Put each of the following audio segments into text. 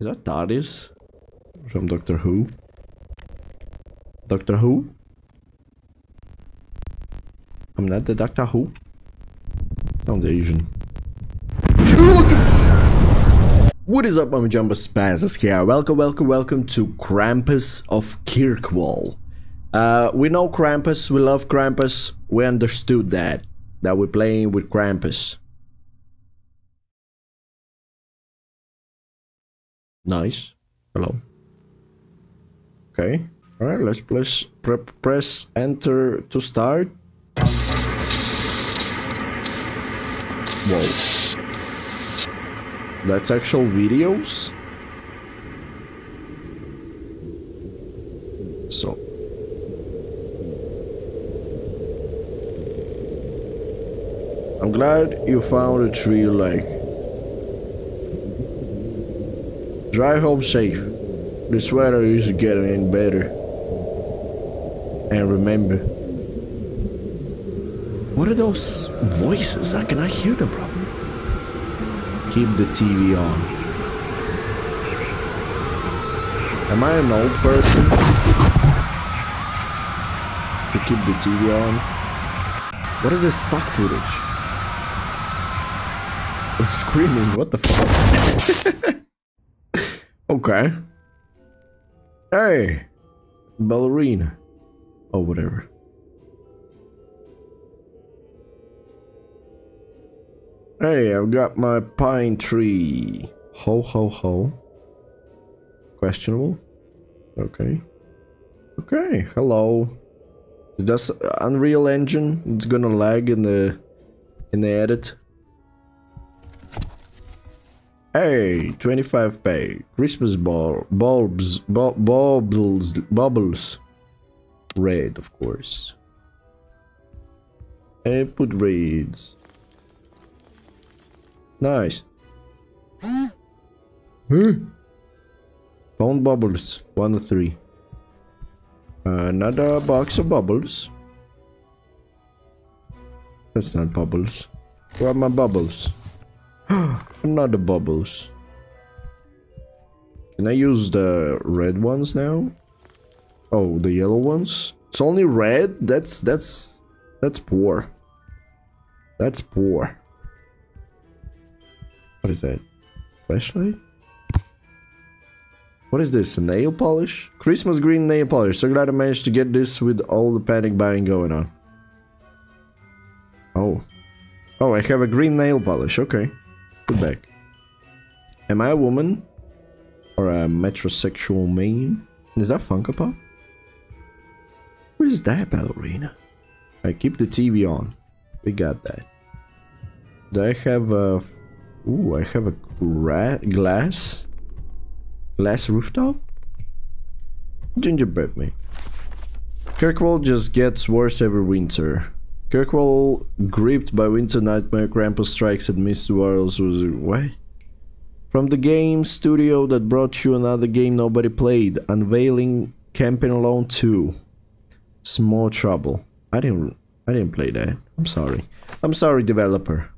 Is that TARDIS? From Doctor Who? Doctor Who? I'm not the Doctor Who. Sounds Asian. What is up, Mama Jumbo Spazious here. Welcome, welcome, welcome to Krampus of Kirkwall. Uh, we know Krampus, we love Krampus, we understood that. That we're playing with Krampus. Nice. Hello. Okay. Alright, let's press, pre press enter to start. Whoa. That's actual videos? So. I'm glad you found a tree like. Drive home safe. This weather is getting better. And remember. What are those voices? I cannot hear them, bro. Keep the TV on. Am I an old person? To keep the TV on? What is this stock footage? I'm screaming, what the fuck? okay. Hey! Ballerina. Oh, whatever. Hey, I've got my pine tree. Ho, ho, ho. Questionable. Okay. Okay, hello. Is this Unreal Engine? It's gonna lag in the in the edit. Hey, 25 pay. Christmas ball bulbs bu bubbles bubbles. Red, of course. And put raids. Nice. Huh? Found bubbles. One of three. Another box of bubbles. That's not bubbles. Where are my bubbles? Another bubbles. Can I use the red ones now? Oh, the yellow ones? It's only red? That's, that's, that's poor. That's poor. What is that? Flashlight? What is this? A nail polish? Christmas green nail polish. So glad I managed to get this with all the panic buying going on. Oh. Oh, I have a green nail polish. Okay. Back. Am I a woman? Or a metrosexual man? Is that Funko Pop? Where is that ballerina? I keep the TV on. We got that. Do I have a Ooh, I have a glass. Glass rooftop? Gingerbread me. Kirkwall just gets worse every winter. Kirkwall, gripped by winter nightmare, Krampus strikes at Mr. Worlds was why? From the game studio that brought you another game nobody played, unveiling Camping Alone 2. Small trouble. I didn't I didn't play that. I'm sorry. I'm sorry developer.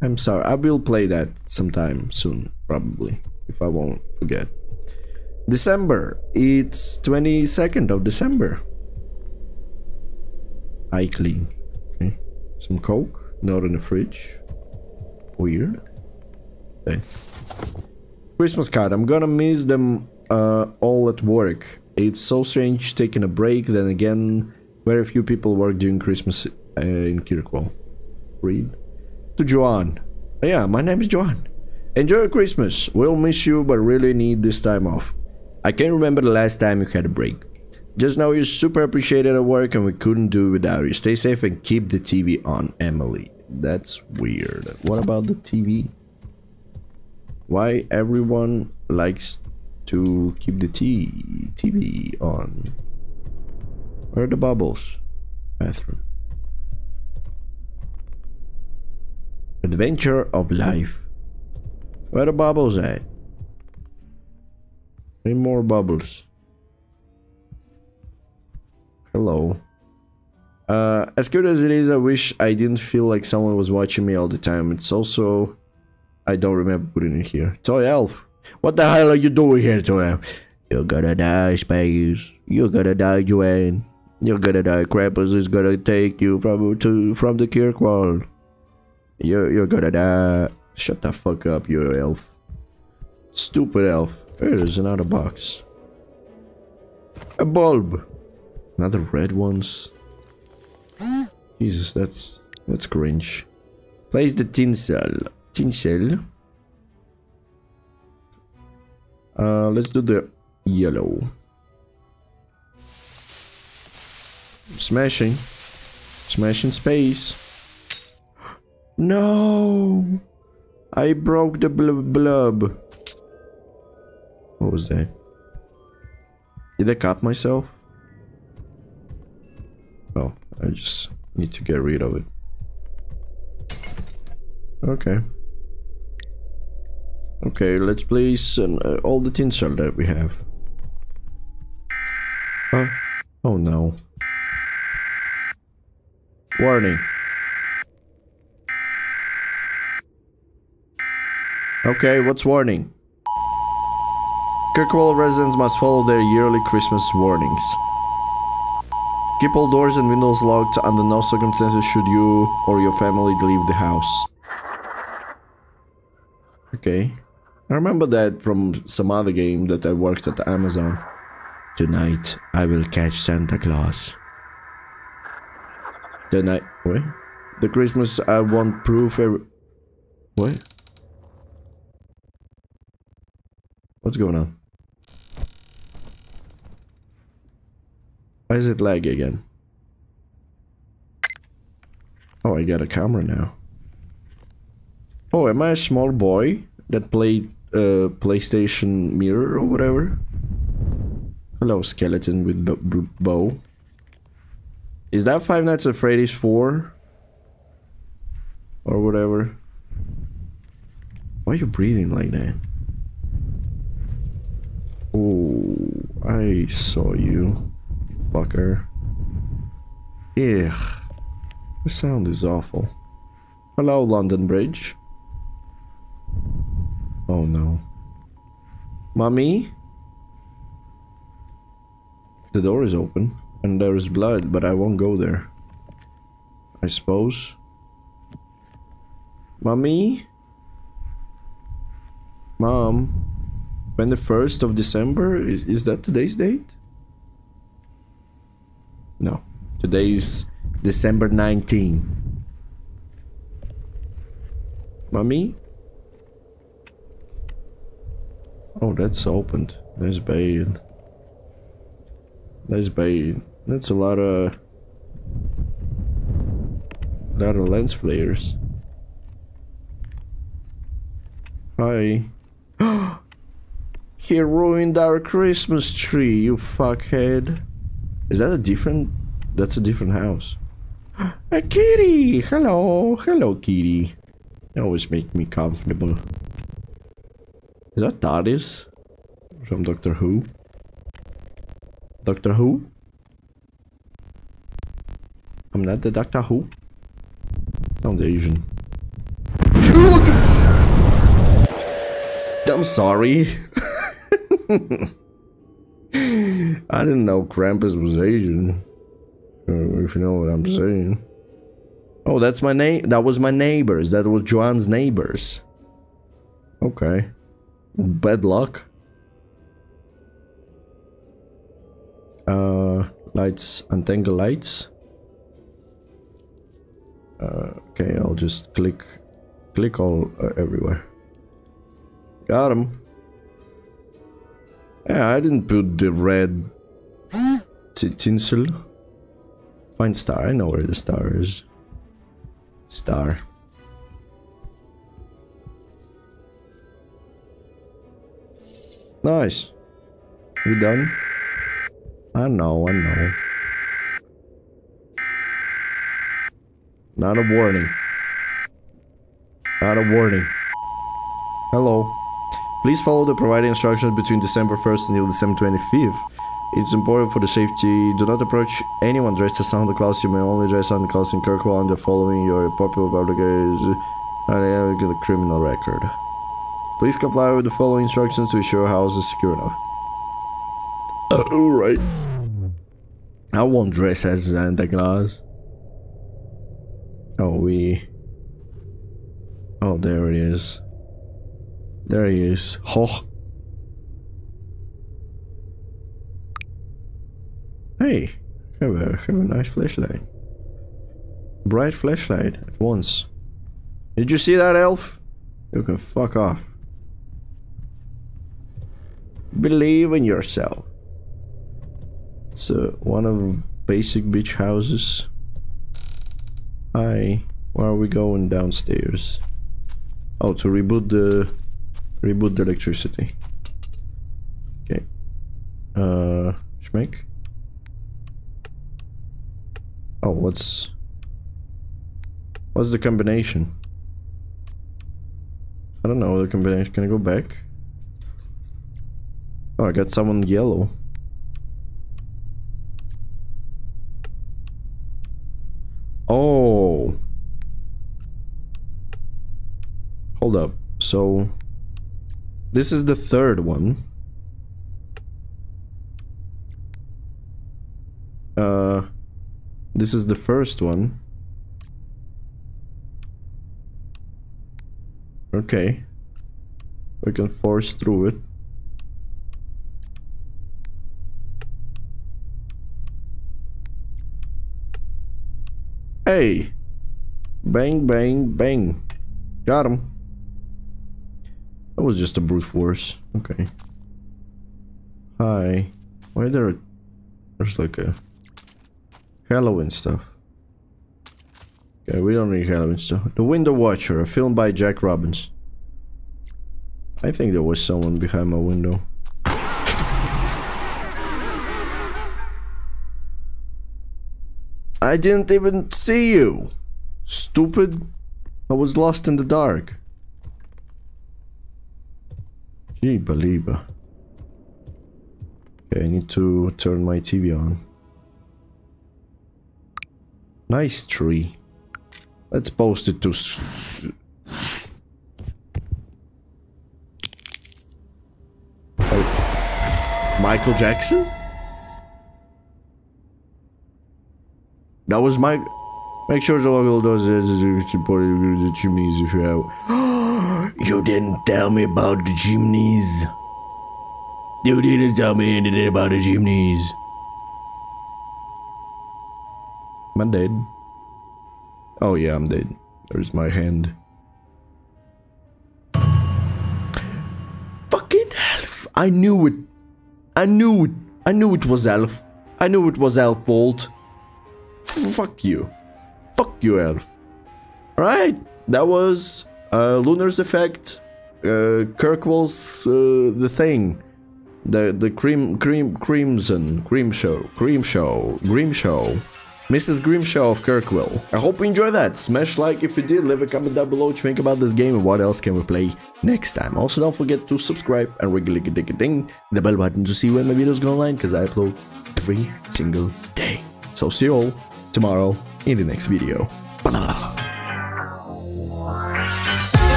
I'm sorry. I will play that sometime soon, probably, if I won't forget. December. It's 22nd of December. I clean. Some coke. Not in the fridge. Weird. Okay. Christmas card. I'm gonna miss them uh, all at work. It's so strange taking a break. Then again, very few people work during Christmas uh, in Kirkwall. Read to Joan. Yeah, my name is Joan. Enjoy Christmas. We'll miss you, but really need this time off. I can't remember the last time you had a break. Just know you're super appreciated at work and we couldn't do it without you. Stay safe and keep the TV on, Emily. That's weird. What about the TV? Why everyone likes to keep the t TV on? Where are the bubbles? Bathroom. Adventure of life. Where the bubbles at? Need more bubbles. Hello. Uh, as good as it is, I wish I didn't feel like someone was watching me all the time. It's also... I don't remember putting it here. Toy Elf. What the hell are you doing here, Toy Elf? You're gonna die, Space. You're gonna die, Joanne. You're gonna die. Krampus is gonna take you from to from the Kirkwall. You're you're gonna die. Shut the fuck up, you elf. Stupid elf. There's another box. A bulb. Another red ones. Jesus, that's that's cringe. Place the tinsel. Tinsel. Uh, let's do the yellow. Smashing. Smashing space. No! I broke the blub blub. What was that? Did I cut myself? Oh, I just need to get rid of it. Okay. Okay, let's place uh, all the tinsel that we have. Huh? Oh no. Warning. Okay, what's warning? Kirkwall residents must follow their yearly Christmas warnings. Keep all doors and windows locked under no circumstances should you or your family leave the house. Okay. I remember that from some other game that I worked at Amazon. Tonight, I will catch Santa Claus. Tonight, what? The Christmas I want proof every... What? What's going on? Why is it lag again? Oh, I got a camera now. Oh, am I a small boy that played uh, PlayStation Mirror or whatever? Hello, skeleton with bow. Is that Five Nights at Freddy's 4? Or whatever? Why are you breathing like that? Oh, I saw you, fucker. Ugh, the sound is awful. Hello, London Bridge. Oh no. Mommy? The door is open and there is blood, but I won't go there. I suppose. Mommy? Mom? When the 1st of December? Is, is that today's date? No. Today is December 19. Mommy? Oh, that's opened. There's bait. There's bait. That's a lot of... Lot of lens flares. Hi. he ruined our Christmas tree, you fuckhead. Is that a different... That's a different house. A uh, kitty! Hello! Hello, kitty. You always make me comfortable. Is that TARDIS? From Doctor Who? Doctor Who? I'm not the Doctor Who. Sounds Asian. I'm sorry. I didn't know Krampus was Asian. Uh, if you know what I'm saying. Oh, that's my name. That was my neighbors. That was Joanne's neighbors. Okay. Bad luck. Uh, lights, untangle lights. Uh, okay, I'll just click, click all uh, everywhere. Got him. Yeah, I didn't put the red tinsel. Find star. I know where the star is. Star. Nice. We done? I know, I know. Not a warning. Not a warning. Hello. Please follow the provided instructions between December 1st until December 25th. It's important for the safety. Do not approach anyone dressed as Santa Claus. You may only dress Santa Claus in Kirkwall under following your popular public a criminal record. Please comply with the following instructions to ensure your house is secure enough. Uh, Alright. I won't dress as Santa Claus. Oh, we... Oh, there he is. There he is. Oh. Hey, have a, have a nice flashlight. Bright flashlight at once. Did you see that, elf? You can fuck off. Believe in yourself. It's uh, one of basic beach houses. Hi, where are we going downstairs? Oh, to reboot the reboot the electricity. Okay. Uh, schmeck. Oh, what's what's the combination? I don't know the combination. Can I go back? Oh, I got someone yellow. Oh. Hold up. So this is the third one. Uh this is the first one. Okay. We can force through it. Hey! Bang, bang, bang. Got him. That was just a brute force. Okay. Hi. Why there? There's like a Halloween stuff. Okay, we don't need Halloween stuff. The Window Watcher, a film by Jack Robbins. I think there was someone behind my window. I didn't even see you. Stupid. I was lost in the dark. Gee, Baliba. Okay, I need to turn my TV on. Nice tree. Let's post it to... Oh. Michael Jackson? That was my... Make sure the logo does it support the chimneys if you have... you didn't tell me about the chimneys. You didn't tell me anything about the chimneys. Am I dead? Oh yeah, I'm dead. There's my hand. Fucking Elf! I knew it! I knew it! I knew it was Elf! I knew it was Elf fault! Fuck you. Fuck you, Elf. Alright, that was uh, Lunar's Effect, uh, Kirkwall's uh, The Thing, the the cream cream crimson cream show cream show show Mrs. Grimshaw of Kirkwall. I hope you enjoyed that. Smash like if you did, leave a comment down below what you think about this game and what else can we play next time. Also don't forget to subscribe and ring regularly ding ding the bell button to see when my videos go online because I upload every single day. So see you all tomorrow in the next video.